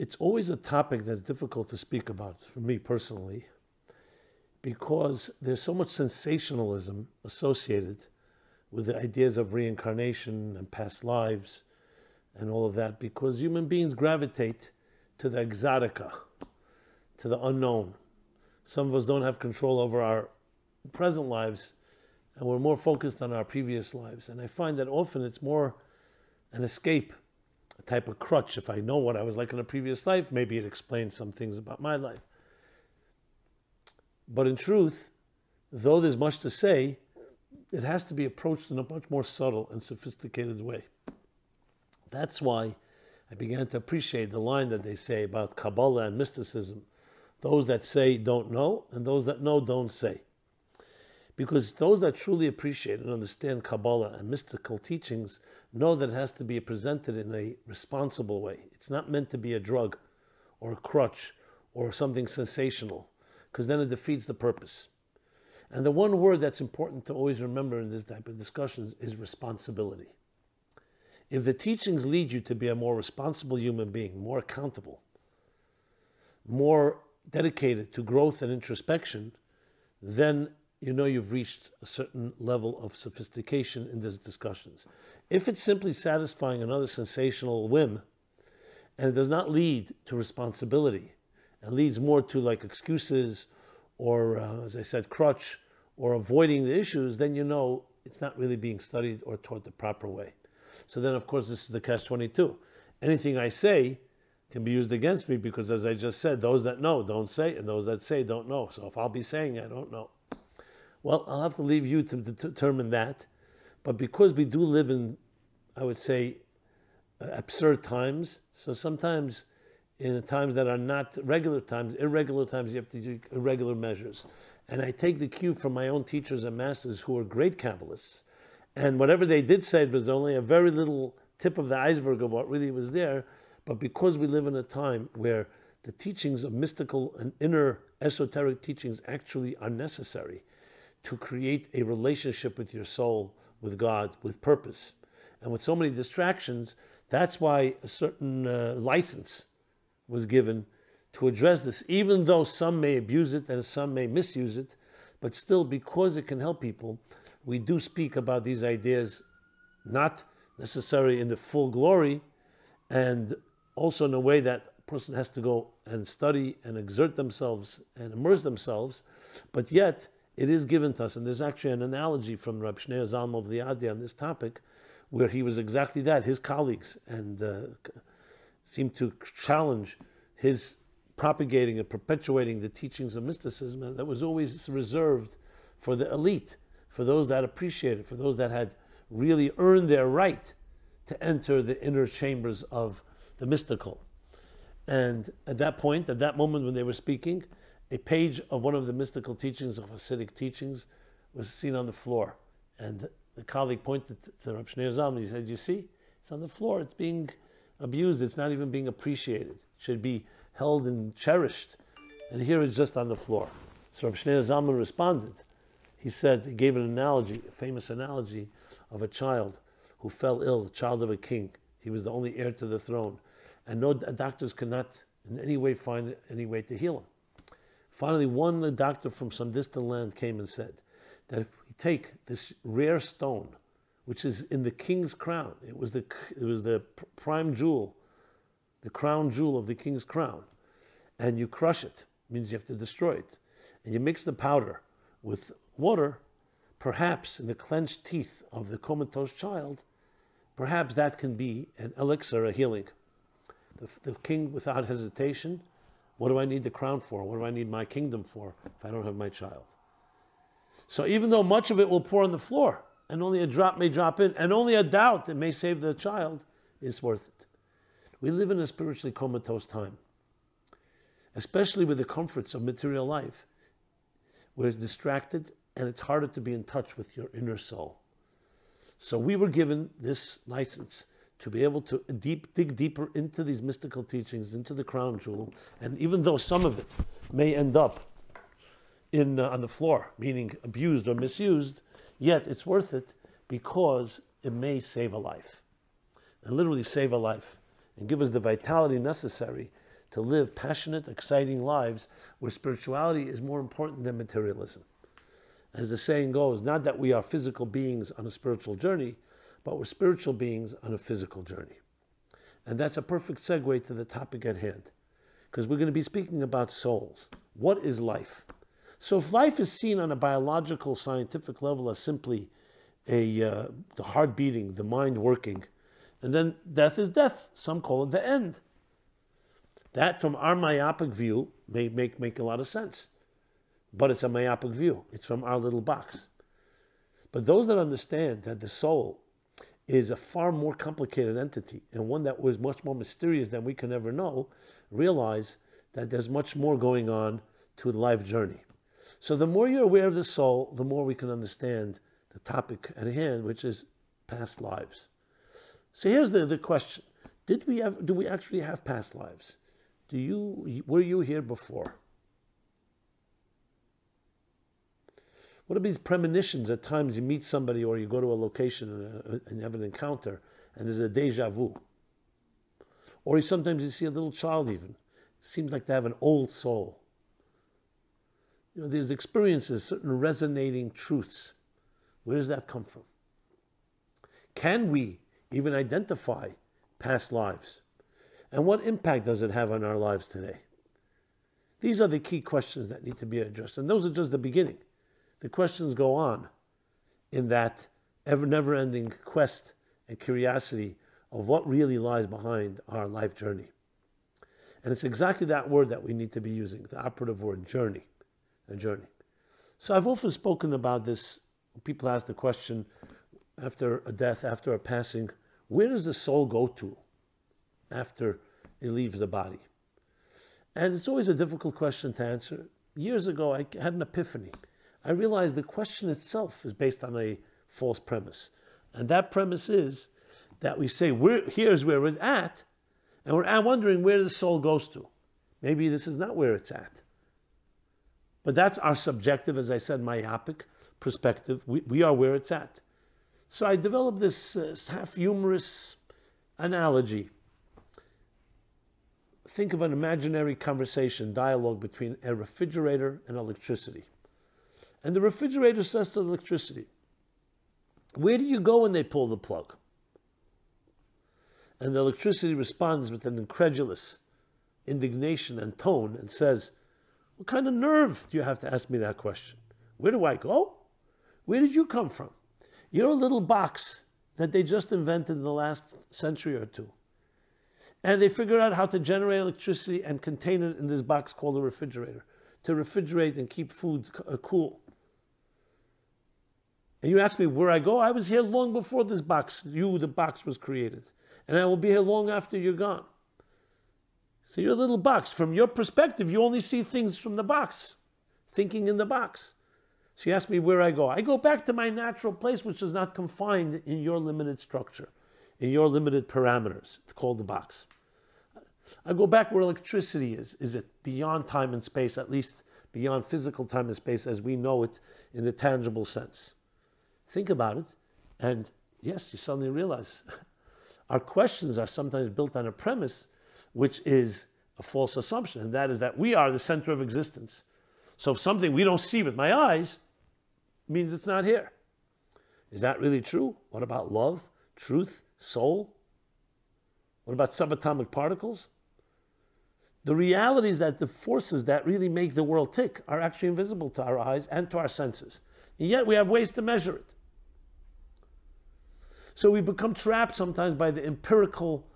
it's always a topic that's difficult to speak about for me personally because there's so much sensationalism associated with the ideas of reincarnation and past lives and all of that because human beings gravitate to the exotica, to the unknown. Some of us don't have control over our present lives and we're more focused on our previous lives. And I find that often it's more an escape, a type of crutch. If I know what I was like in a previous life, maybe it explains some things about my life. But in truth, though there's much to say, it has to be approached in a much more subtle and sophisticated way. That's why I began to appreciate the line that they say about Kabbalah and mysticism. Those that say don't know, and those that know don't say. Because those that truly appreciate and understand Kabbalah and mystical teachings know that it has to be presented in a responsible way. It's not meant to be a drug or a crutch or something sensational, because then it defeats the purpose. And the one word that's important to always remember in this type of discussions is responsibility. If the teachings lead you to be a more responsible human being, more accountable, more dedicated to growth and introspection, then you know you've reached a certain level of sophistication in these discussions. If it's simply satisfying another sensational whim, and it does not lead to responsibility, and leads more to like excuses or, uh, as I said, crutch or avoiding the issues, then you know it's not really being studied or taught the proper way. So then, of course, this is the catch 22. Anything I say can be used against me because, as I just said, those that know don't say, and those that say don't know. So if I'll be saying I don't know, well, I'll have to leave you to determine that. But because we do live in, I would say, absurd times, so sometimes in times that are not regular times, irregular times, you have to do irregular measures. And I take the cue from my own teachers and masters who are great Kabbalists. And whatever they did say was only a very little tip of the iceberg of what really was there. But because we live in a time where the teachings of mystical and inner esoteric teachings actually are necessary, to create a relationship with your soul, with God, with purpose. And with so many distractions, that's why a certain uh, license was given to address this, even though some may abuse it and some may misuse it, but still, because it can help people, we do speak about these ideas not necessarily in the full glory and also in a way that a person has to go and study and exert themselves and immerse themselves, but yet it is given to us. And there's actually an analogy from Rab Shneur Zalman of Liadi on this topic, where he was exactly that. His colleagues and uh, seemed to challenge his propagating and perpetuating the teachings of mysticism that was always reserved for the elite, for those that appreciated, for those that had really earned their right to enter the inner chambers of the mystical. And at that point, at that moment when they were speaking, a page of one of the mystical teachings of Hasidic teachings was seen on the floor. And the colleague pointed to Rav Shneur Zalman. He said, You see, it's on the floor. It's being abused. It's not even being appreciated. It should be held and cherished. And here it's just on the floor. So Rav Shneur Zalman responded. He said, he gave an analogy, a famous analogy of a child who fell ill, the child of a king. He was the only heir to the throne. And no doctors could not in any way find any way to heal him. Finally, one doctor from some distant land came and said that if we take this rare stone, which is in the king's crown, it was the, it was the prime jewel, the crown jewel of the king's crown, and you crush it, means you have to destroy it, and you mix the powder with water, perhaps in the clenched teeth of the comatose child, perhaps that can be an elixir, a healing. The, the king, without hesitation, what do I need the crown for? What do I need my kingdom for if I don't have my child? So even though much of it will pour on the floor, and only a drop may drop in, and only a doubt that may save the child, is worth it. We live in a spiritually comatose time, especially with the comforts of material life. We're distracted, and it's harder to be in touch with your inner soul. So we were given this license to be able to deep, dig deeper into these mystical teachings, into the crown jewel, and even though some of it may end up in uh, on the floor, meaning abused or misused, yet it's worth it because it may save a life, and literally save a life, and give us the vitality necessary to live passionate, exciting lives where spirituality is more important than materialism. As the saying goes, not that we are physical beings on a spiritual journey, but we're spiritual beings on a physical journey. And that's a perfect segue to the topic at hand, because we're going to be speaking about souls. What is life? So, if life is seen on a biological, scientific level as simply a uh, the heart beating, the mind working, and then death is death. Some call it the end. That, from our myopic view, may make, make a lot of sense. But it's a myopic view. It's from our little box. But those that understand that the soul is a far more complicated entity and one that was much more mysterious than we can ever know, realize that there's much more going on to the life journey. So the more you're aware of the soul, the more we can understand the topic at hand, which is past lives. So here's the, the question. Did we have, do we actually have past lives? Do you, were you here before? What are these premonitions? At times you meet somebody or you go to a location and, uh, and you have an encounter and there's a deja vu. Or you, sometimes you see a little child even. Seems like they have an old soul. You know, there's experiences, certain resonating truths. Where does that come from? Can we even identify past lives? And what impact does it have on our lives today? These are the key questions that need to be addressed. And those are just the beginning the questions go on in that ever never ending quest and curiosity of what really lies behind our life journey. And it's exactly that word that we need to be using, the operative word journey. A journey. So I've often spoken about this. People ask the question after a death, after a passing, where does the soul go to after it leaves the body? And it's always a difficult question to answer. Years ago, I had an epiphany. I realized the question itself is based on a false premise. And that premise is that we say, we're, here's where it's at, and we're wondering where the soul goes to. Maybe this is not where it's at. But that's our subjective, as I said, myopic perspective. We, we are where it's at. So I developed this uh, half humorous analogy. Think of an imaginary conversation, dialogue between a refrigerator and electricity. And the refrigerator says to the electricity, Where do you go when they pull the plug? And the electricity responds with an incredulous indignation and tone and says, What kind of nerve do you have to ask me that question? Where do I go? Where did you come from? You're a little box that they just invented in the last century or two. And they figured out how to generate electricity and contain it in this box called a refrigerator to refrigerate and keep food uh, cool. And you ask me where I go, I was here long before this box, you, the box, was created. And I will be here long after you're gone. So you're a little box. From your perspective, you only see things from the box, thinking in the box. So you ask me where I go. I go back to my natural place, which is not confined in your limited structure, in your limited parameters. It's called the box. I go back where electricity is. Is it beyond time and space, at least beyond physical time and space as we know it in the tangible sense? Think about it, and yes, you suddenly realize our questions are sometimes built on a premise which is a false assumption, and that is that we are the center of existence. So if something we don't see with my eyes means it's not here. Is that really true? What about love, truth, soul? What about subatomic particles? The reality is that the forces that really make the world tick are actually invisible to our eyes and to our senses. And yet we have ways to measure it. So we become trapped sometimes by the empirical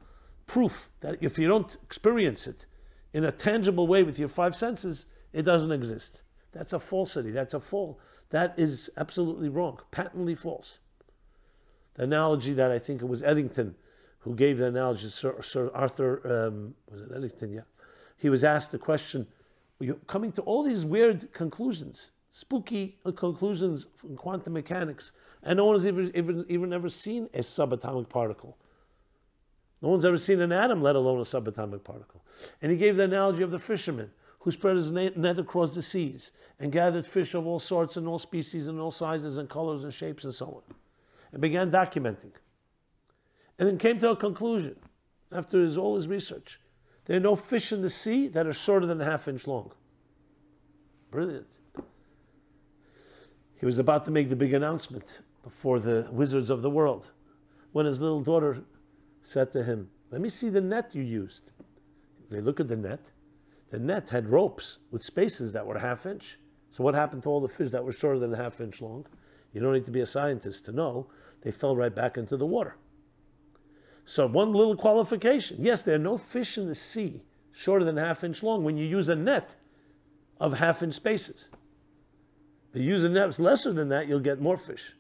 proof that if you don't experience it in a tangible way with your five senses, it doesn't exist. That's a falsity. That's a fall. That is absolutely wrong, patently false. The analogy that I think it was Eddington who gave the analogy, Sir, Sir Arthur, um, was it Eddington? Yeah. He was asked the question, you're coming to all these weird conclusions spooky conclusions from quantum mechanics, and no one has even, even, even ever seen a subatomic particle. No one's ever seen an atom, let alone a subatomic particle. And he gave the analogy of the fisherman who spread his net across the seas and gathered fish of all sorts and all species and all sizes and colors and shapes and so on, and began documenting. And then came to a conclusion after his, all his research There are no fish in the sea that are shorter than a half inch long. Brilliant. He was about to make the big announcement before the wizards of the world when his little daughter said to him, Let me see the net you used. They look at the net. The net had ropes with spaces that were half inch. So, what happened to all the fish that were shorter than a half inch long? You don't need to be a scientist to know. They fell right back into the water. So, one little qualification yes, there are no fish in the sea shorter than half inch long when you use a net of half inch spaces. If you use a net lesser than that, you'll get more fish.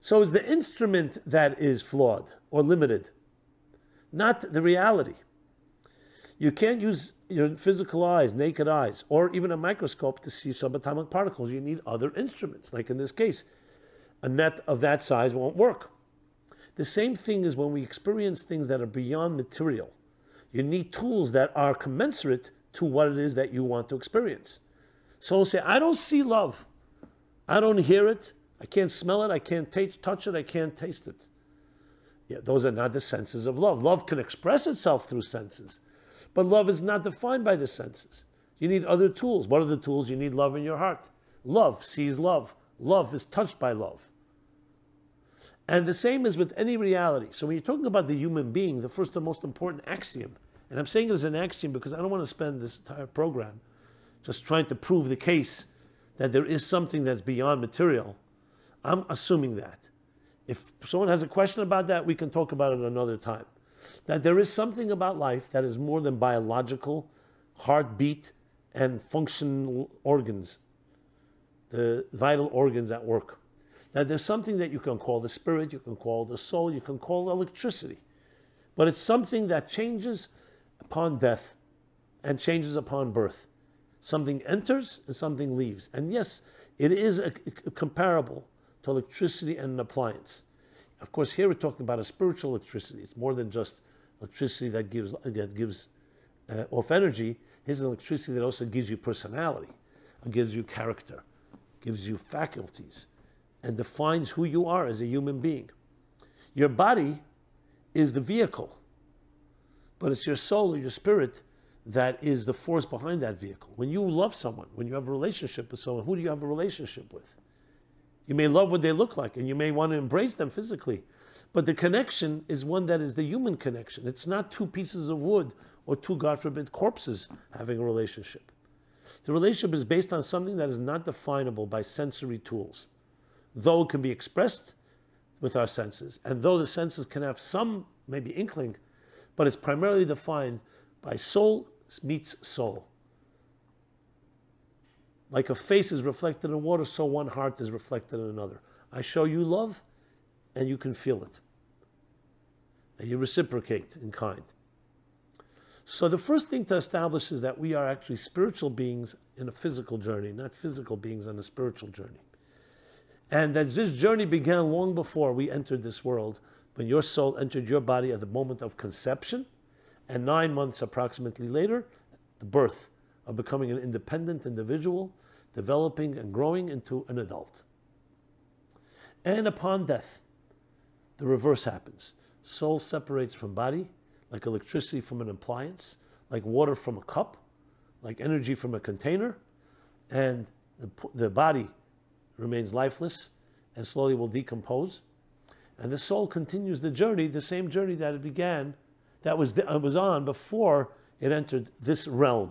So, it's the instrument that is flawed or limited, not the reality. You can't use your physical eyes, naked eyes, or even a microscope to see subatomic particles. You need other instruments, like in this case, a net of that size won't work. The same thing is when we experience things that are beyond material. You need tools that are commensurate to what it is that you want to experience. So say, I don't see love. I don't hear it. I can't smell it. I can't t- touch it. I can't taste it. Yeah, those are not the senses of love. Love can express itself through senses. But love is not defined by the senses. You need other tools. What are the tools? You need love in your heart. Love sees love. Love is touched by love. And the same is with any reality. So when you're talking about the human being, the first and most important axiom, and I'm saying it as an axiom because I don't want to spend this entire program just trying to prove the case that there is something that's beyond material. I'm assuming that. If someone has a question about that, we can talk about it another time that there is something about life that is more than biological, heartbeat, and functional organs, the vital organs at work. That there's something that you can call the spirit, you can call the soul, you can call electricity. But it's something that changes upon death and changes upon birth. Something enters and something leaves. And yes, it is a, a comparable to electricity and an appliance. Of course, here we're talking about a spiritual electricity. It's more than just electricity that gives that gives uh, off energy. Here's electricity that also gives you personality, gives you character, gives you faculties, and defines who you are as a human being. Your body is the vehicle, but it's your soul or your spirit that is the force behind that vehicle. When you love someone, when you have a relationship with someone, who do you have a relationship with? You may love what they look like and you may want to embrace them physically, but the connection is one that is the human connection. It's not two pieces of wood or two, God forbid, corpses having a relationship. The relationship is based on something that is not definable by sensory tools, though it can be expressed with our senses, and though the senses can have some maybe inkling, but it's primarily defined by soul meets soul. Like a face is reflected in water, so one heart is reflected in another. I show you love, and you can feel it. And you reciprocate in kind. So the first thing to establish is that we are actually spiritual beings in a physical journey, not physical beings on a spiritual journey. And that this journey began long before we entered this world, when your soul entered your body at the moment of conception, and nine months approximately later, the birth of becoming an independent individual, developing and growing into an adult. And upon death, the reverse happens. Soul separates from body, like electricity from an appliance, like water from a cup, like energy from a container, and the, the body remains lifeless and slowly will decompose. And the soul continues the journey, the same journey that it began, that was, it uh, was on before it entered this realm.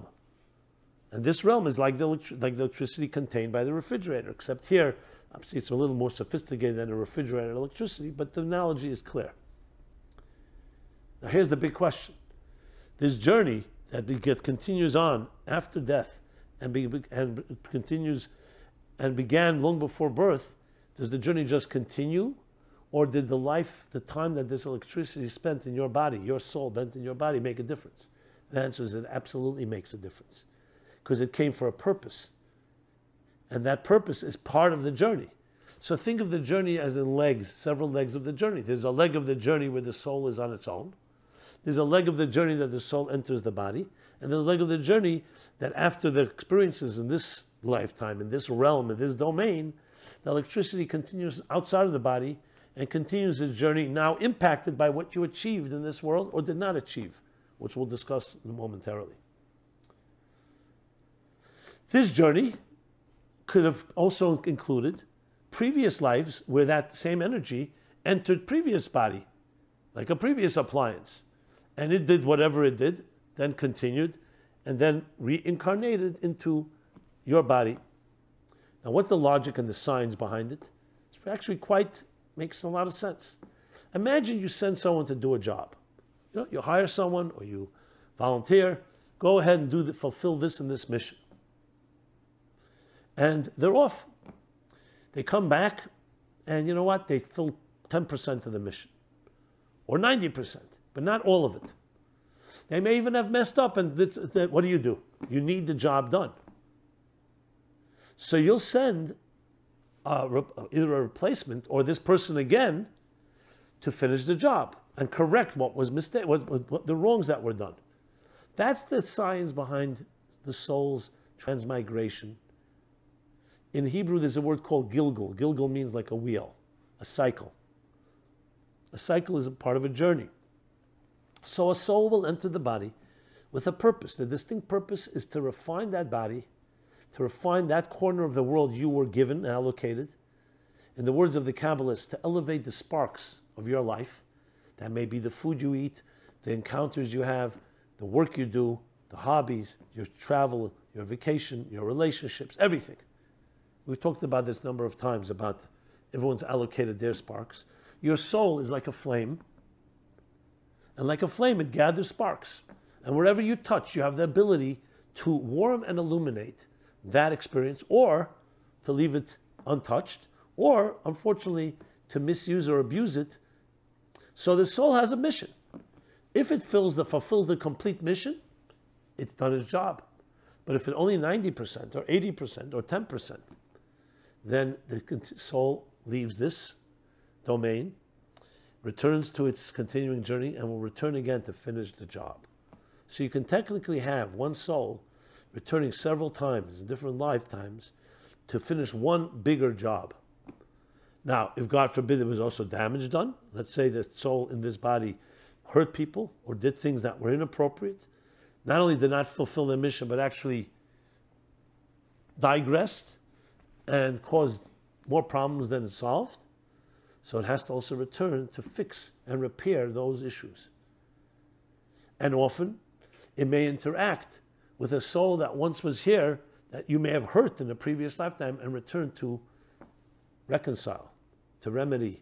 And this realm is like the, like the electricity contained by the refrigerator, except here Obviously, it's a little more sophisticated than a refrigerator electricity, but the analogy is clear. Now, here's the big question this journey that continues on after death and, be, and continues and began long before birth, does the journey just continue? Or did the life, the time that this electricity spent in your body, your soul bent in your body, make a difference? The answer is it absolutely makes a difference because it came for a purpose. And that purpose is part of the journey. So think of the journey as in legs, several legs of the journey. There's a leg of the journey where the soul is on its own. There's a leg of the journey that the soul enters the body. And there's a leg of the journey that after the experiences in this lifetime, in this realm, in this domain, the electricity continues outside of the body and continues its journey now impacted by what you achieved in this world or did not achieve which we'll discuss momentarily. This journey could have also included previous lives where that same energy entered previous body, like a previous appliance. And it did whatever it did, then continued, and then reincarnated into your body. Now, what's the logic and the science behind it? It's actually quite makes a lot of sense. Imagine you send someone to do a job. You know, you hire someone or you volunteer, go ahead and do the, fulfill this and this mission. And they're off. They come back, and you know what? They fill 10% of the mission or 90%, but not all of it. They may even have messed up, and what do you do? You need the job done. So you'll send a, either a replacement or this person again to finish the job and correct what was mistake, what, what, what the wrongs that were done. That's the science behind the soul's transmigration. In Hebrew, there's a word called Gilgul. Gilgul means like a wheel, a cycle. A cycle is a part of a journey. So a soul will enter the body with a purpose. The distinct purpose is to refine that body, to refine that corner of the world you were given and allocated. In the words of the Kabbalists, to elevate the sparks of your life. That may be the food you eat, the encounters you have, the work you do, the hobbies, your travel, your vacation, your relationships, everything. We've talked about this number of times about everyone's allocated their sparks. Your soul is like a flame. And like a flame, it gathers sparks. And wherever you touch, you have the ability to warm and illuminate that experience or to leave it untouched or, unfortunately, to misuse or abuse it. So the soul has a mission. If it fills the, fulfills the complete mission, it's done its job. But if it only 90% or 80% or 10%, then the soul leaves this domain, returns to its continuing journey, and will return again to finish the job. So you can technically have one soul returning several times in different lifetimes to finish one bigger job. Now, if God forbid there was also damage done, let's say the soul in this body hurt people or did things that were inappropriate, not only did not fulfill their mission, but actually digressed and caused more problems than it solved. So it has to also return to fix and repair those issues. And often it may interact with a soul that once was here that you may have hurt in a previous lifetime and return to reconcile to remedy.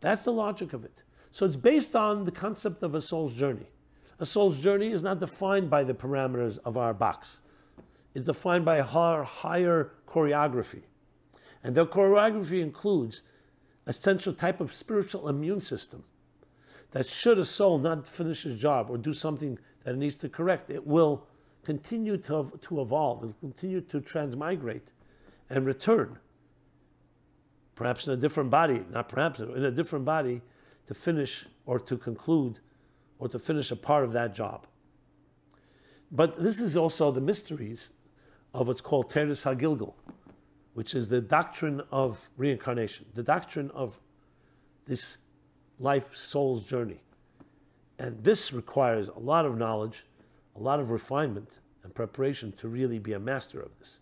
That's the logic of it. So it's based on the concept of a soul's journey. A soul's journey is not defined by the parameters of our box. It's defined by a higher choreography. And the choreography includes a central type of spiritual immune system that should a soul not finish its job or do something that it needs to correct, it will continue to, to evolve, and continue to transmigrate and return perhaps in a different body, not perhaps, in a different body to finish or to conclude or to finish a part of that job. But this is also the mysteries of what's called Toras HaGilgul, which is the doctrine of reincarnation, the doctrine of this life soul's journey. And this requires a lot of knowledge, a lot of refinement and preparation to really be a master of this.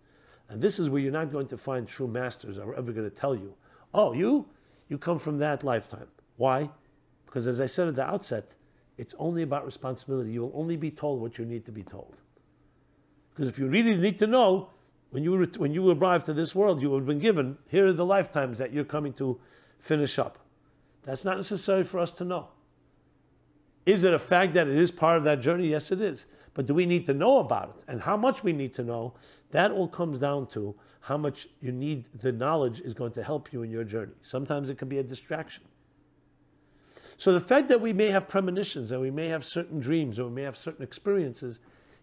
And this is where you're not going to find true masters are ever going to tell you Oh, you? You come from that lifetime. Why? Because as I said at the outset, it's only about responsibility. You will only be told what you need to be told. Because if you really need to know, when you, when you arrive to this world, you have been given, here are the lifetimes that you're coming to finish up. That's not necessary for us to know. Is it a fact that it is part of that journey? Yes, it is. But do we need to know about it? And how much we need to know, that all comes down to how much you need the knowledge is going to help you in your journey. Sometimes it can be a distraction. So the fact that we may have premonitions and we may have certain dreams or we may have certain experiences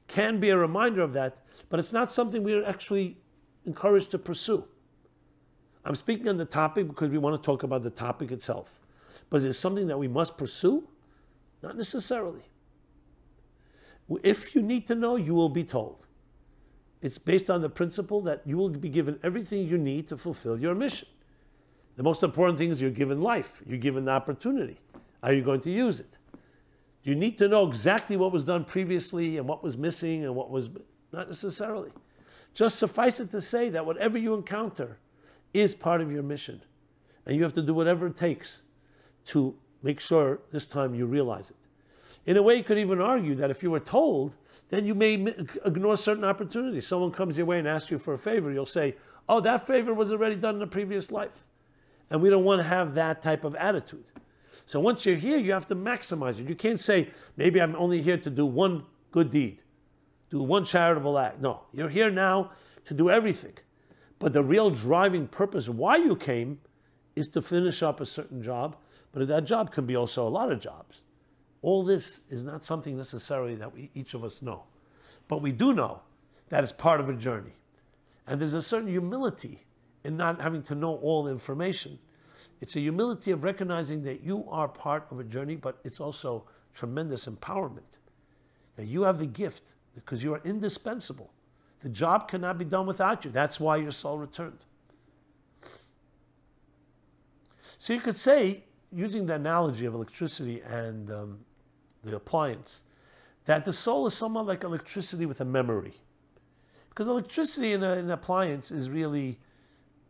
can be a reminder of that, but it's not something we are actually encouraged to pursue. I'm speaking on the topic because we want to talk about the topic itself. But is it something that we must pursue? Not necessarily. If you need to know, you will be told. It's based on the principle that you will be given everything you need to fulfill your mission. The most important thing is you're given life, you're given the opportunity. Are you going to use it? Do you need to know exactly what was done previously and what was missing and what was not necessarily? Just suffice it to say that whatever you encounter is part of your mission. And you have to do whatever it takes to make sure this time you realize it. In a way, you could even argue that if you were told, then you may ignore certain opportunities. Someone comes your way and asks you for a favor, you'll say, Oh, that favor was already done in a previous life. And we don't want to have that type of attitude. So once you're here, you have to maximize it. You can't say, maybe I'm only here to do one good deed, do one charitable act. No, you're here now to do everything. But the real driving purpose why you came is to finish up a certain job. But that job can be also a lot of jobs. All this is not something necessarily that we, each of us know. But we do know that it's part of a journey. And there's a certain humility in not having to know all the information. It's a humility of recognizing that you are part of a journey, but it's also tremendous empowerment. That you have the gift because you are indispensable. The job cannot be done without you. That's why your soul returned. So you could say, using the analogy of electricity and um, the appliance, that the soul is somewhat like electricity with a memory. Because electricity in, an appliance is really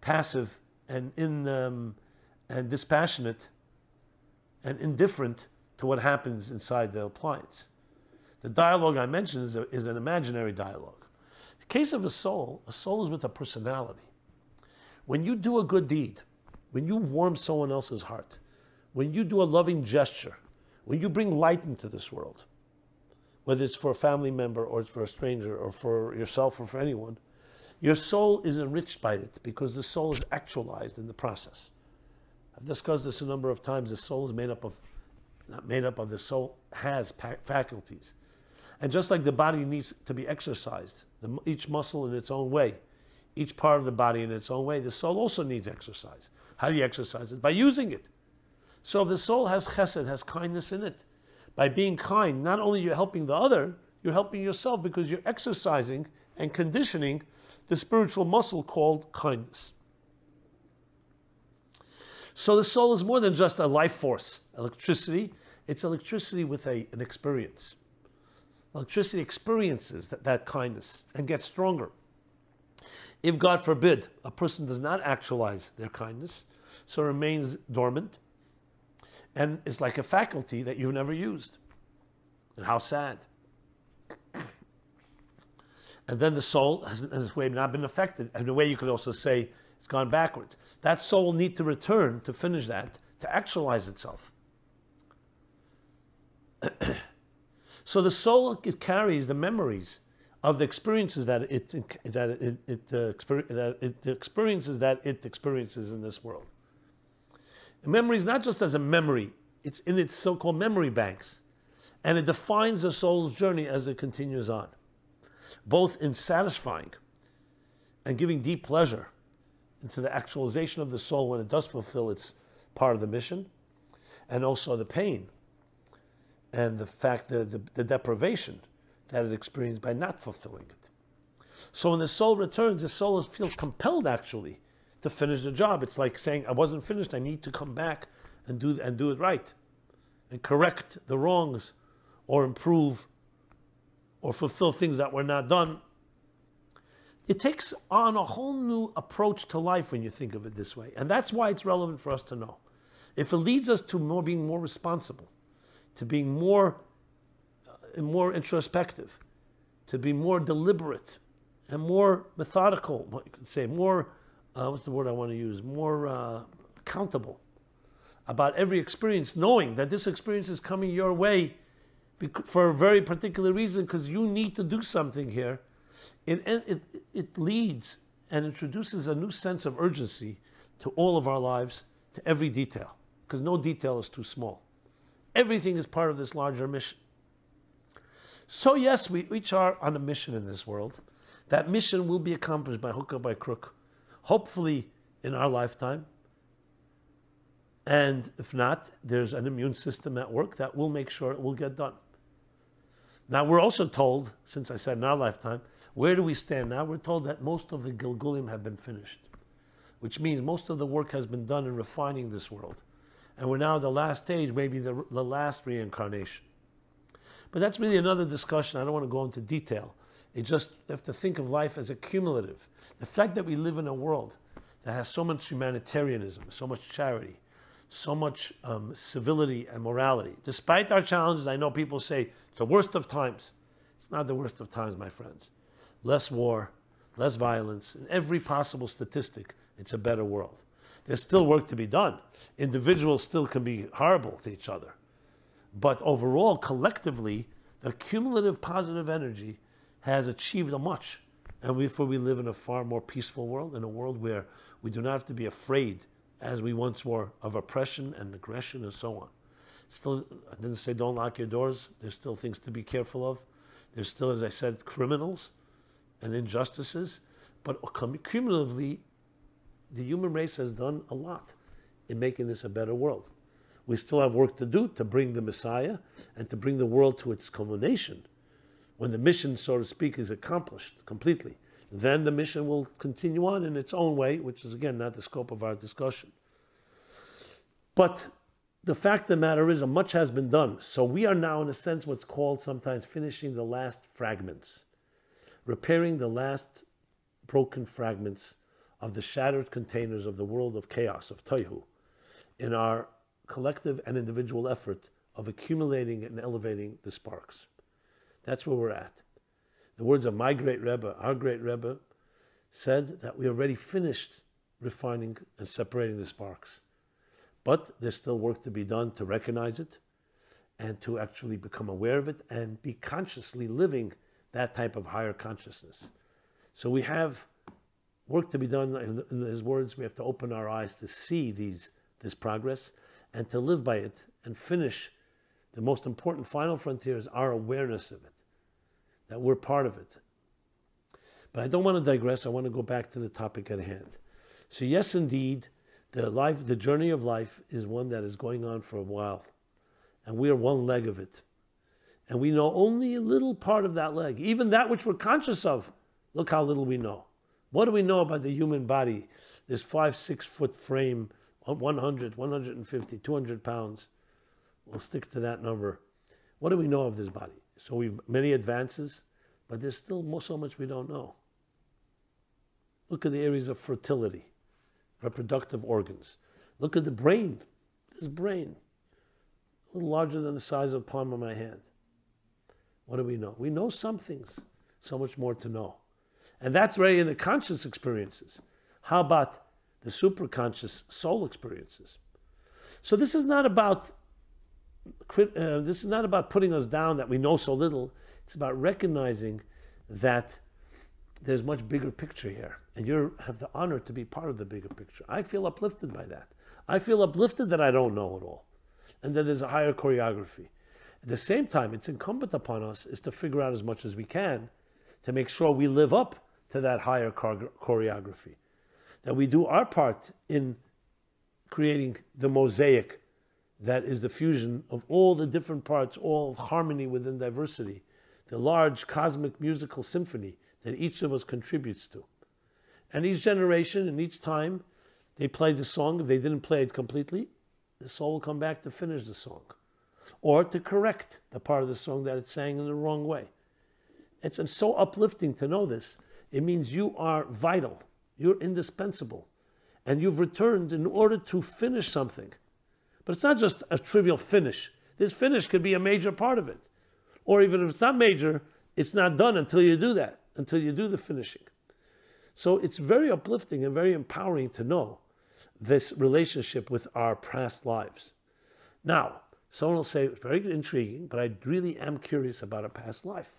passive and in um, and dispassionate and indifferent to what happens inside the appliance. The dialogue I mentioned is, a, is an imaginary dialogue. The case of a soul, a soul is with a personality. When you do a good deed, when you warm someone else's heart, when you do a loving gesture, when you bring light into this world, whether it's for a family member or it's for a stranger or for yourself or for anyone, your soul is enriched by it because the soul is actualized in the process. I've discussed this a number of times. The soul is made up of, not made up of, the soul has faculties. And just like the body needs to be exercised, the, each muscle in its own way, each part of the body in its own way, the soul also needs exercise. How do you exercise it? By using it. So if the soul has chesed, has kindness in it, by being kind, not only you're helping the other, you're helping yourself because you're exercising and conditioning the spiritual muscle called kindness. So the soul is more than just a life force, electricity. It's electricity with a, an experience. Electricity experiences that, that kindness and gets stronger. If, God forbid, a person does not actualize their kindness, so remains dormant, and it's like a faculty that you've never used. And how sad. And then the soul has, has way not been affected. And in a way, you could also say it's gone backwards. That soul need to return to finish that, to actualize itself. so the soul carries the memories of the experiences that it that it, it, uh, that it experiences that it experiences in this world. Memory is not just as a memory; it's in its so-called memory banks, and it defines the soul's journey as it continues on, both in satisfying and giving deep pleasure into the actualization of the soul when it does fulfill its part of the mission, and also the pain and the fact that the, the deprivation that it experienced by not fulfilling it. So when the soul returns, the soul feels compelled actually to finish the job. It's like saying, I wasn't finished, I need to come back and do, and do it right and correct the wrongs or improve or fulfill things that were not done it takes on a whole new approach to life when you think of it this way. And that's why it's relevant for us to know. If it leads us to more being more responsible, to being more, uh, more introspective, to be more deliberate and more methodical, what you could say, more, uh, what's the word I want to use, more uh, accountable about every experience, knowing that this experience is coming your way for a very particular reason because you need to do something here it, it, it leads and introduces a new sense of urgency to all of our lives, to every detail, because no detail is too small. Everything is part of this larger mission. So, yes, we each are on a mission in this world. That mission will be accomplished by hook or by crook, hopefully in our lifetime. And if not, there's an immune system at work that will make sure it will get done. Now, we're also told, since I said in our lifetime, where do we stand now? We're told that most of the Gilgulim have been finished, which means most of the work has been done in refining this world. And we're now at the last stage, maybe the, the last reincarnation. But that's really another discussion. I don't want to go into detail. It just have to think of life as a cumulative. The fact that we live in a world that has so much humanitarianism, so much charity, so much um, civility and morality. Despite our challenges, I know people say it's the worst of times. It's not the worst of times, my friends. Less war, less violence, in every possible statistic, it's a better world. There's still work to be done. Individuals still can be horrible to each other. But overall, collectively, the cumulative positive energy has achieved a much. And therefore, we live in a far more peaceful world, in a world where we do not have to be afraid as we once were of oppression and aggression and so on. Still, I didn't say don't lock your doors. There's still things to be careful of. There's still, as I said, criminals and injustices. But cumulatively, the human race has done a lot in making this a better world. We still have work to do to bring the Messiah and to bring the world to its culmination. When the mission, so to speak, is accomplished completely, then the mission will continue on in its own way, which is again not the scope of our discussion. But the fact of the matter is, much has been done. So we are now, in a sense, what's called sometimes finishing the last fragments, repairing the last broken fragments of the shattered containers of the world of chaos, of Toihu, in our collective and individual effort of accumulating and elevating the sparks. That's where we're at. The words of my great Rebbe, our great Rebbe, said that we already finished refining and separating the sparks. But there's still work to be done to recognize it and to actually become aware of it and be consciously living that type of higher consciousness. So we have work to be done. In his words, we have to open our eyes to see these this progress and to live by it and finish the most important final frontier is our awareness of it that we're part of it. But I don't want to digress. I want to go back to the topic at hand. So yes, indeed, the life, the journey of life is one that is going on for a while, and we are one leg of it, and we know only a little part of that leg, even that which we're conscious of. Look how little we know. What do we know about the human body? This five, six foot frame, 100, 150, 200 pounds. We'll stick to that number. What do we know of this body? So we've many advances, but there's still so much we don't know. Look at the areas of fertility, reproductive organs. Look at the brain. This brain, a little larger than the size of the palm of my hand. What do we know? We know some things, so much more to know. And that's right in the conscious experiences. How about the superconscious soul experiences? So this is not about uh, this is not about putting us down that we know so little. It's about recognizing that there's much bigger picture here, and you have the honor to be part of the bigger picture. I feel uplifted by that. I feel uplifted that I don't know it all, and that there's a higher choreography. At the same time, it's incumbent upon us is to figure out as much as we can to make sure we live up to that higher choreography, that we do our part in creating the mosaic that is the fusion of all the different parts, all harmony within diversity, the large cosmic musical symphony that each of us contributes to. And each generation and each time they play the song, if they didn't play it completely, the soul will come back to finish the song or to correct the part of the song that it sang in the wrong way. It's so uplifting to know this. It means you are vital, you're indispensable, and you've returned in order to finish something but it's not just a trivial finish. This finish could be a major part of it. Or even if it's not major, it's not done until you do that, until you do the finishing. So it's very uplifting and very empowering to know this relationship with our past lives. Now, someone will say, it's very intriguing, but I really am curious about a past life.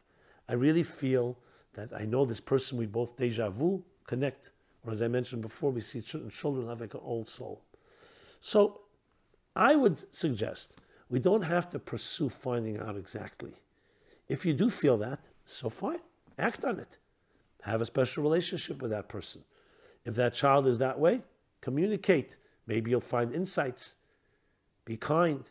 I really feel that I know this person, we both deja vu, connect. Or as I mentioned before, we see certain children have like an old soul. So I would suggest we don't have to pursue finding out exactly. If you do feel that, so fine, act on it. Have a special relationship with that person. If that child is that way, communicate. Maybe you'll find insights. Be kind.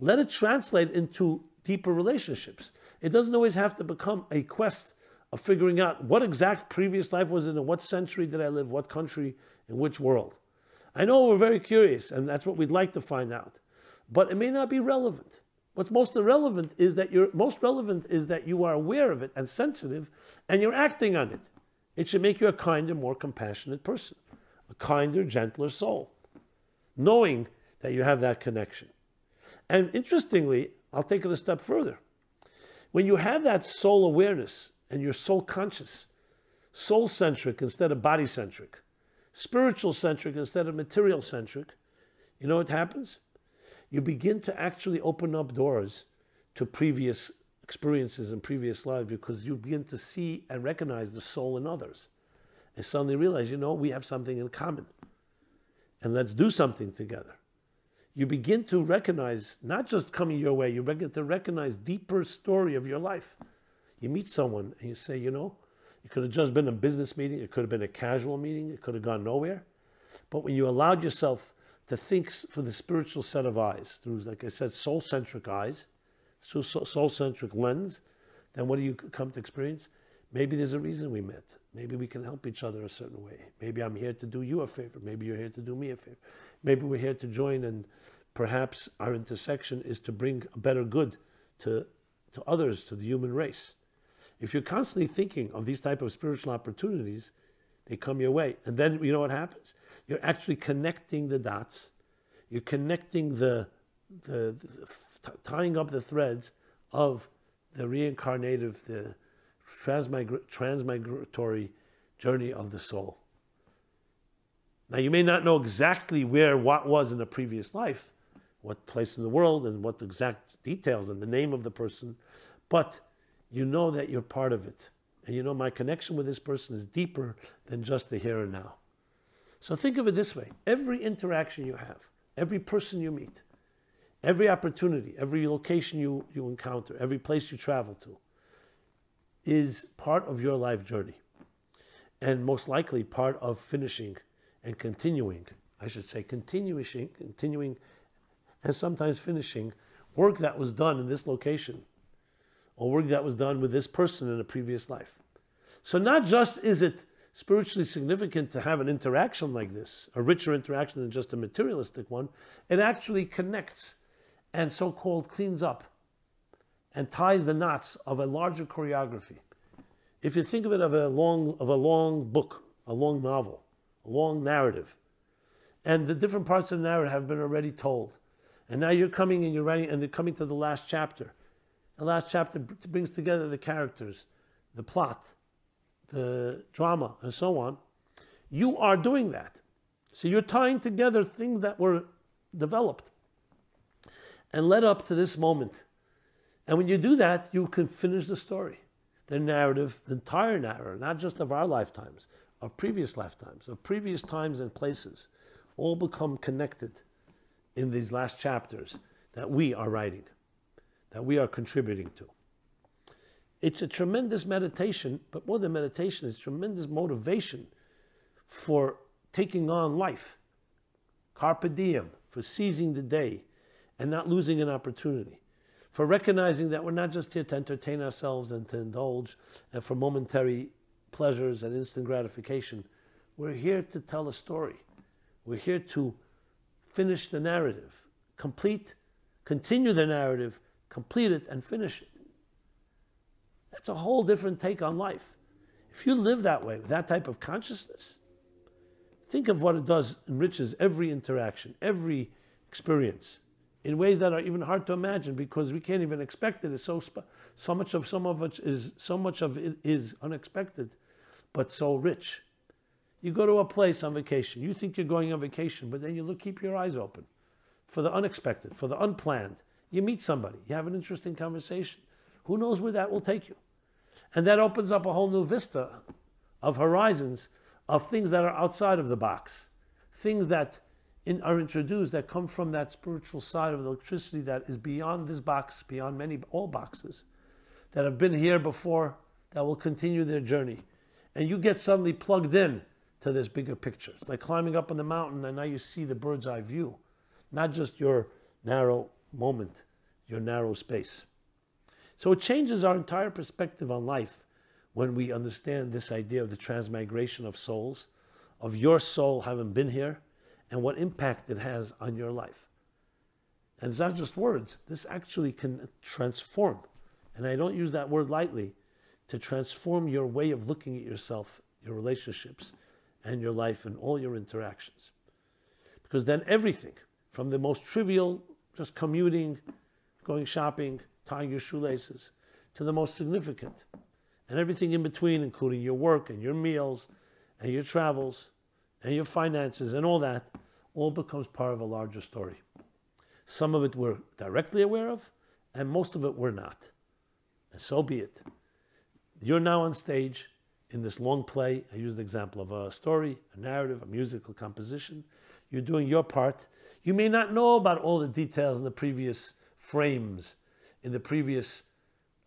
Let it translate into deeper relationships. It doesn't always have to become a quest of figuring out what exact previous life was in, in what century did I live, what country, in which world. I know we're very curious, and that's what we'd like to find out. But it may not be relevant. What's most irrelevant is that you're most relevant is that you are aware of it and sensitive and you're acting on it. It should make you a kinder, more compassionate person, a kinder, gentler soul, knowing that you have that connection. And interestingly, I'll take it a step further. When you have that soul awareness and you're soul conscious, soul centric instead of body centric, spiritual centric instead of material centric, you know what happens? You begin to actually open up doors to previous experiences in previous lives because you begin to see and recognize the soul in others. And suddenly realize, you know, we have something in common. And let's do something together you begin to recognize not just coming your way, you begin to recognize deeper story of your life. You meet someone and you say, you know, it could have just been a business meeting, it could have been a casual meeting, it could have gone nowhere. But when you allowed yourself to think for the spiritual set of eyes, through, like I said, soul centric eyes, soul centric lens, then what do you come to experience? Maybe there's a reason we met. Maybe we can help each other a certain way. Maybe I'm here to do you a favor. Maybe you're here to do me a favor. Maybe we're here to join and perhaps our intersection is to bring a better good to, to others, to the human race. If you're constantly thinking of these type of spiritual opportunities, they come your way. And then you know what happens? You're actually connecting the dots. You're connecting the, the, the tying up the threads of the reincarnative, the transmigratory journey of the soul. Now, you may not know exactly where what was in a previous life, what place in the world, and what exact details and the name of the person, but you know that you're part of it. And you know my connection with this person is deeper than just the here and now. So think of it this way every interaction you have, every person you meet, every opportunity, every location you, you encounter, every place you travel to is part of your life journey. And most likely part of finishing and continuing, I should say, continuing, continuing, and sometimes finishing work that was done in this location or work that was done with this person in a previous life. So, not just is it spiritually significant to have an interaction like this, a richer interaction than just a materialistic one, it actually connects and so called cleans up and ties the knots of a larger choreography. If you think of it of a long, of a long book, a long novel, a long narrative. And the different parts of the narrative have been already told. And now you're coming and you're writing, and they're coming to the last chapter. The last chapter brings together the characters, the plot, the drama, and so on. You are doing that. So you're tying together things that were developed and led up to this moment. And when you do that, you can finish the story, the narrative, the entire narrative, not just of our lifetimes, of previous lifetimes, of previous times and places, all become connected in these last chapters that we are writing, that we are contributing to. It's a tremendous meditation, but more than meditation, it's tremendous motivation for taking on life. Carpe diem, for seizing the day and not losing an opportunity. For recognizing that we're not just here to entertain ourselves and to indulge and for momentary pleasures and instant gratification. We're here to tell a story. We're here to finish the narrative, complete, continue the narrative, complete it, and finish it. That's a whole different take on life. If you live that way, with that type of consciousness, think of what it does, enriches every interaction, every experience in ways that are even hard to imagine because we can't even expect it. It's so so much of some of it is so much of it is unexpected, but so rich. You go to a place on vacation. You think you're going on vacation, but then you look, keep your eyes open for the unexpected, for the unplanned. You meet somebody, you have an interesting conversation. Who knows where that will take you? And that opens up a whole new vista of horizons of things that are outside of the box, things that in, are introduced that come from that spiritual side of electricity that is beyond this box, beyond many, all boxes, that have been here before, that will continue their journey. And you get suddenly plugged in to this bigger picture. It's like climbing up on the mountain and now you see the bird's eye view, not just your narrow moment, your narrow space. So it changes our entire perspective on life when we understand this idea of the transmigration of souls, of your soul having been here, and what impact it has on your life. And it's not just words, this actually can transform. And I don't use that word lightly to transform your way of looking at yourself, your relationships, and your life and all your interactions. Because then everything, from the most trivial, just commuting, going shopping, tying your shoelaces, to the most significant, and everything in between, including your work and your meals and your travels and your finances and all that, all becomes part of a larger story. Some of it we're directly aware of, and most of it we're not. And so be it. You're now on stage in this long play. I use the example of a story, a narrative, a musical composition. You're doing your part. You may not know about all the details in the previous frames, in the previous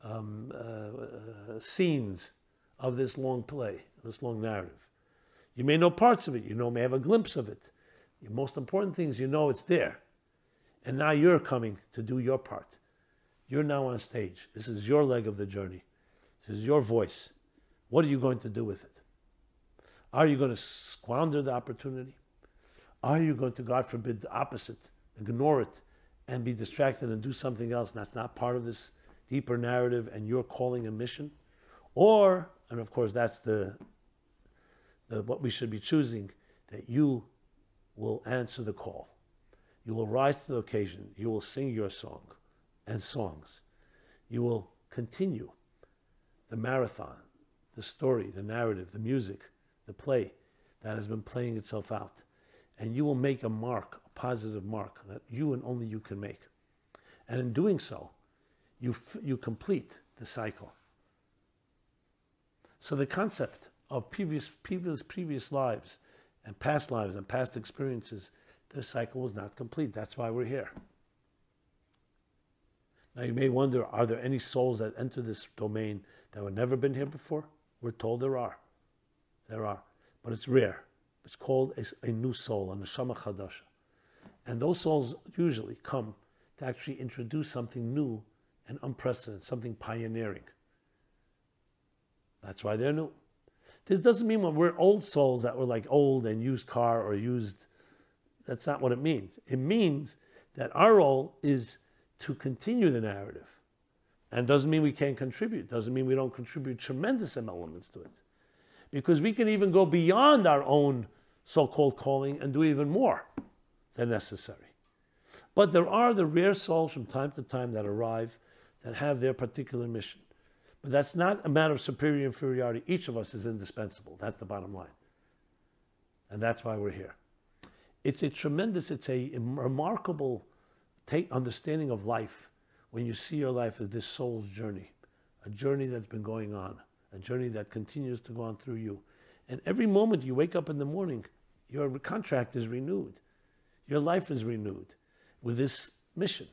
um, uh, scenes of this long play, this long narrative. You may know parts of it. You know, may have a glimpse of it. The most important thing is you know it's there. And now you're coming to do your part. You're now on stage. This is your leg of the journey. This is your voice. What are you going to do with it? Are you going to squander the opportunity? Are you going to, God forbid, the opposite, ignore it and be distracted and do something else that's not part of this deeper narrative and you're calling a mission? Or, and of course, that's the, the what we should be choosing, that you will answer the call. You will rise to the occasion. You will sing your song and songs. You will continue the marathon, the story, the narrative, the music, the play that has been playing itself out. And you will make a mark, a positive mark that you and only you can make. And in doing so, you, you complete the cycle. So the concept of previous, previous, previous lives and past lives and past experiences, their cycle was not complete. That's why we're here. Now you may wonder, are there any souls that enter this domain that have never been here before? We're told there are. There are. But it's rare. It's called a, a new soul, a neshama chadasha. And those souls usually come to actually introduce something new and unprecedented, something pioneering. That's why they're new. This doesn't mean when we're old souls that we're like old and used car or used. That's not what it means. It means that our role is to continue the narrative. And doesn't mean we can't contribute. Doesn't mean we don't contribute tremendous elements to it. Because we can even go beyond our own so-called calling and do even more than necessary. But there are the rare souls from time to time that arrive that have their particular mission. But that's not a matter of superior inferiority. Each of us is indispensable. That's the bottom line. And that's why we're here. It's a tremendous, it's a remarkable take understanding of life when you see your life as this soul's journey, a journey that's been going on, a journey that continues to go on through you. And every moment you wake up in the morning, your contract is renewed. Your life is renewed with this mission.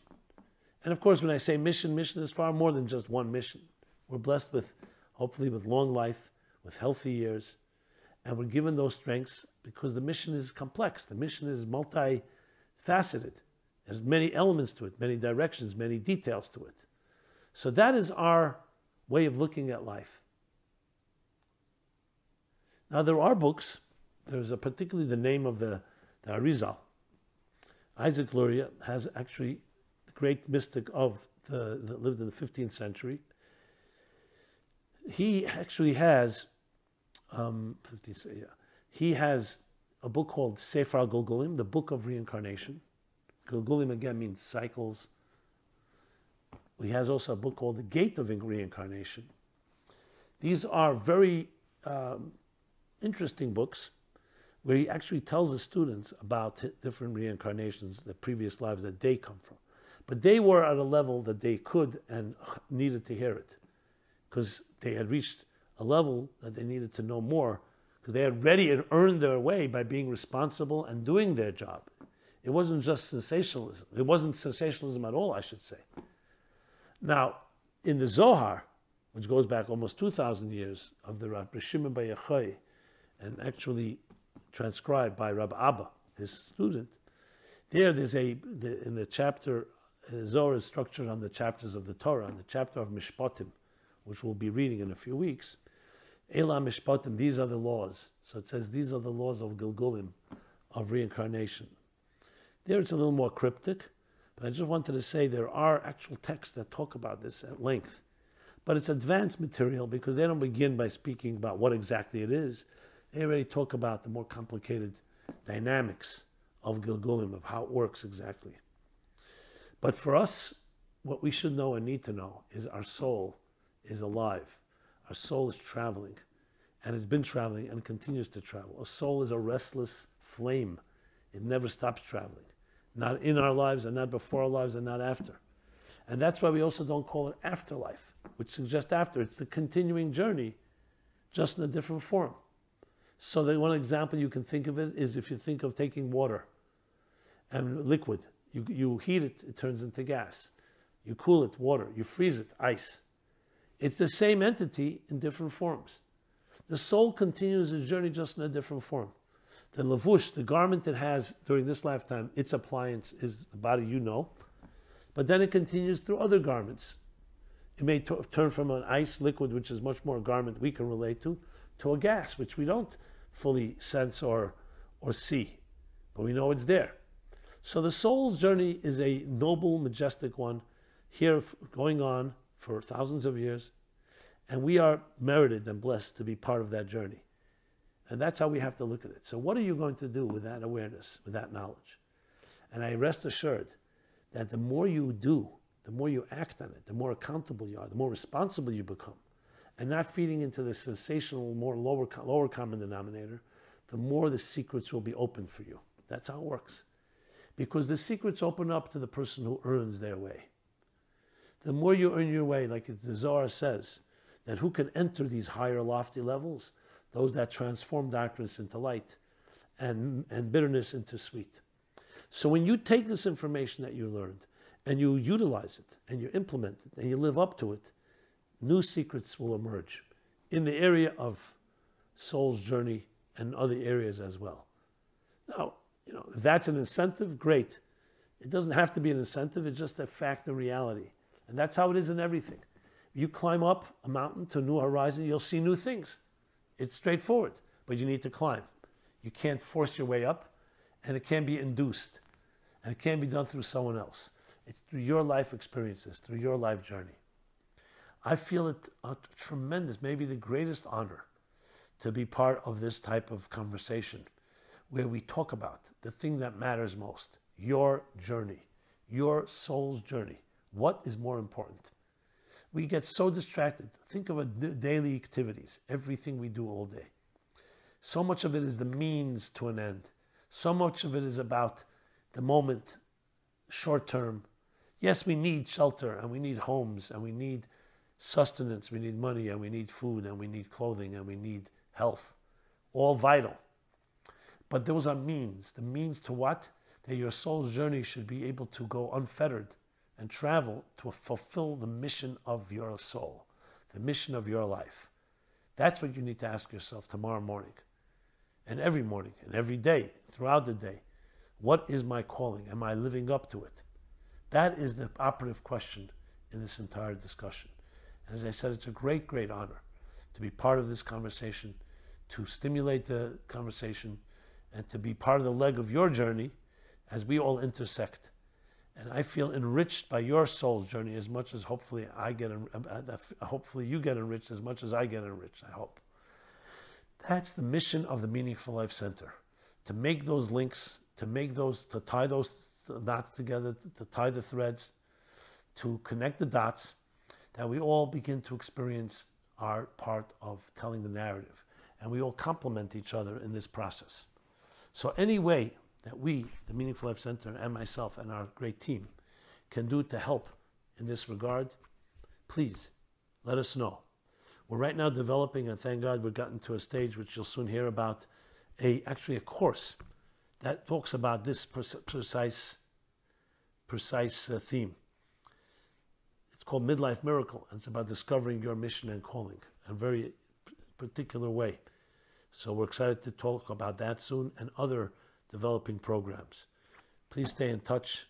And of course, when I say mission, mission is far more than just one mission. We're blessed with, hopefully, with long life, with healthy years, and we're given those strengths because the mission is complex. The mission is multifaceted. There's many elements to it, many directions, many details to it. So that is our way of looking at life. Now there are books. There's a particularly the name of the, the Arizal. Isaac Luria has actually the great mystic of the that lived in the 15th century he actually has, um, 50, yeah, he has a book called Sefer Gilgulim, the Book of Reincarnation. Gilgulim again means cycles. He has also a book called The Gate of Reincarnation. These are very um, interesting books where he actually tells the students about different reincarnations, the previous lives that they come from. But they were at a level that they could and needed to hear it because they had reached a level that they needed to know more because they had already earned their way by being responsible and doing their job. It wasn't just sensationalism. It wasn't sensationalism at all, I should say. Now, in the Zohar, which goes back almost 2,000 years, of the Rabbi Shimon Bar and actually transcribed by Rabbi Abba, his student, there there's a, the, in the chapter, uh, Zohar is structured on the chapters of the Torah, on the chapter of Mishpatim, which we'll be reading in a few weeks. Elam Mishpatim, these are the laws. So it says these are the laws of Gilgulim, of reincarnation. There it's a little more cryptic, But I just wanted to say there are actual texts that talk about this at length. But it's advanced material because they don't begin by speaking about what exactly it is. They already talk about the more complicated dynamics of Gilgulim, of how it works exactly. But for us, what we should know and need to know is our soul is alive. Our soul is traveling and has been traveling and continues to travel. A soul is a restless flame, it never stops traveling. Not in our lives, and not before our lives, and not after. And that's why we also don't call it afterlife, which suggests after. It's the continuing journey, just in a different form. So, the one example you can think of it is if you think of taking water and liquid, you, you heat it, it turns into gas. You cool it, water. You freeze it, ice. It's the same entity in different forms. The soul continues its journey just in a different form. The lavush, the garment it has during this lifetime, its appliance is the body you know, but then it continues through other garments. It may t- turn from an ice liquid, which is much more a garment we can relate to, to a gas, which we don't fully sense or, or see, but we know it's there. So the soul's journey is a noble, majestic one, here going on for thousands of years, and we are merited and blessed to be part of that journey. And that's how we have to look at it. So, what are you going to do with that awareness, with that knowledge? And I rest assured that the more you do, the more you act on it, the more accountable you are, the more responsible you become, and not feeding into the sensational, more lower, lower common denominator, the more the secrets will be open for you. That's how it works. Because the secrets open up to the person who earns their way. The more you earn your way, like the Zohar says, that who can enter these higher lofty levels? Those that transform darkness into light and, and bitterness into sweet. So when you take this information that you learned and you utilize it and you implement it and you live up to it, new secrets will emerge in the area of soul's journey and other areas as well. Now, you know, if that's an incentive, great. It doesn't have to be an incentive, it's just a fact of reality. And that's how it is in everything. You climb up a mountain to a new horizon, you'll see new things. It's straightforward, but you need to climb. You can't force your way up, and it can't be induced, and it can't be done through someone else. It's through your life experiences, through your life journey. I feel it a tremendous, maybe the greatest honor to be part of this type of conversation where we talk about the thing that matters most your journey, your soul's journey. What is more important? We get so distracted. Think of a daily activities, everything we do all day. So much of it is the means to an end. So much of it is about the moment, short term. Yes, we need shelter and we need homes and we need sustenance, we need money and we need food and we need clothing and we need health. All vital. But those are means. The means to what? That your soul's journey should be able to go unfettered and travel to fulfill the mission of your soul, the mission of your life. That's what you need to ask yourself tomorrow morning, and every morning, and every day, throughout the day. What is my calling? Am I living up to it? That is the operative question in this entire discussion. As I said, it's a great, great honor to be part of this conversation, to stimulate the conversation, and to be part of the leg of your journey as we all intersect and I feel enriched by your soul's journey as much as hopefully I get, um, uh, uh, hopefully you get enriched as much as I get enriched. I hope. That's the mission of the Meaningful Life Center, to make those links, to make those, to tie those knots together, to tie the threads, to connect the dots, that we all begin to experience our part of telling the narrative, and we all complement each other in this process. So any way that we, the Meaningful Life Center, and myself and our great team can do to help in this regard, please let us know. We're right now developing, and thank God we've gotten to a stage which you'll soon hear about, a actually a course that talks about this precise precise uh, theme. Called Midlife Miracle, and it's about discovering your mission and calling in a very particular way. So we're excited to talk about that soon and other developing programs. Please stay in touch.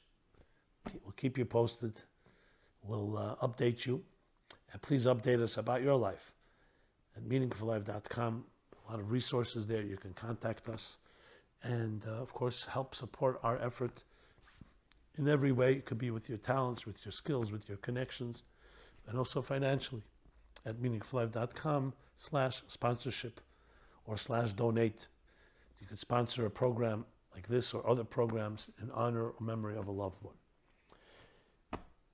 We'll keep you posted. We'll uh, update you. And please update us about your life at meaningfullife.com. A lot of resources there. You can contact us. And uh, of course, help support our effort in every way. It could be with your talents, with your skills, with your connections, and also financially at meaningfullife.com slash sponsorship or slash donate. You could sponsor a program like this or other programs in honor or memory of a loved one.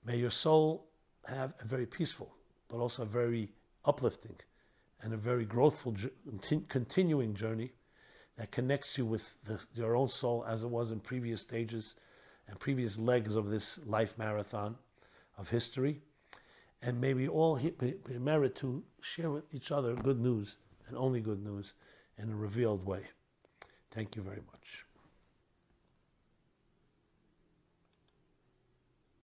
May your soul have a very peaceful, but also a very uplifting and a very growthful, continuing journey that connects you with the, your own soul as it was in previous stages and previous legs of this life marathon of history. And may we all merit to share with each other good news and only good news in a revealed way. Thank you very much.